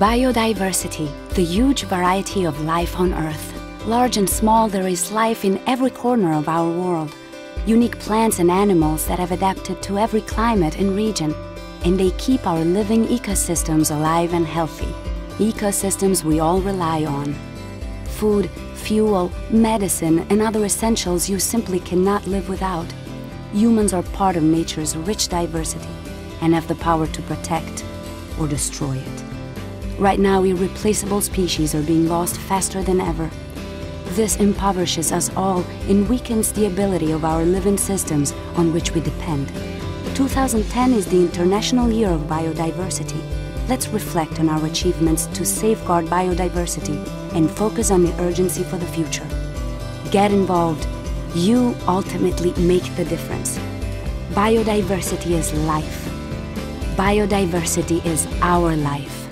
Biodiversity, the huge variety of life on Earth. Large and small, there is life in every corner of our world. Unique plants and animals that have adapted to every climate and region, and they keep our living ecosystems alive and healthy. Ecosystems we all rely on. Food, fuel, medicine, and other essentials you simply cannot live without. Humans are part of nature's rich diversity and have the power to protect or destroy it. Right now, irreplaceable species are being lost faster than ever. This impoverishes us all and weakens the ability of our living systems on which we depend. 2010 is the International Year of Biodiversity. Let's reflect on our achievements to safeguard biodiversity and focus on the urgency for the future. Get involved. You ultimately make the difference. Biodiversity is life. Biodiversity is our life.